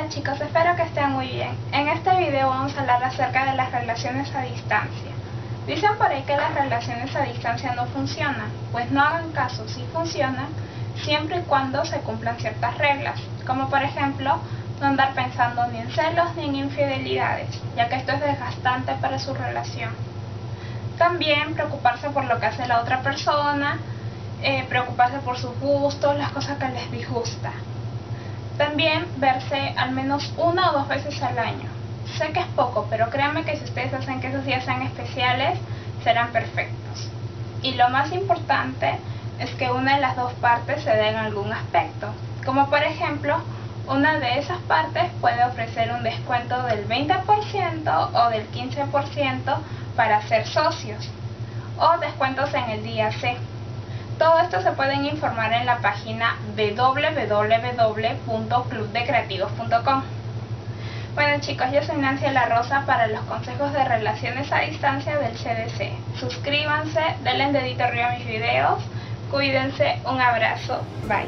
Hola chicos, espero que estén muy bien. En este video vamos a hablar acerca de las relaciones a distancia. Dicen por ahí que las relaciones a distancia no funcionan, pues no hagan caso si funcionan siempre y cuando se cumplan ciertas reglas, como por ejemplo no andar pensando ni en celos ni en infidelidades, ya que esto es desgastante para su relación. También preocuparse por lo que hace la otra persona, eh, preocuparse por sus gustos, las cosas que les disgusta. También verse al menos una o dos veces al año. Sé que es poco, pero créanme que si ustedes hacen que esos días sean especiales, serán perfectos. Y lo más importante es que una de las dos partes se dé en algún aspecto, como por ejemplo, una de esas partes puede ofrecer un descuento del 20% o del 15% para ser socios, o descuentos en el día C. Todo esto se pueden informar en la página www.clubdecreativos.com. Bueno chicos, yo soy Nancy La Rosa para los consejos de relaciones a distancia del CDC. Suscríbanse, denle dedito arriba a mis videos, cuídense, un abrazo, bye.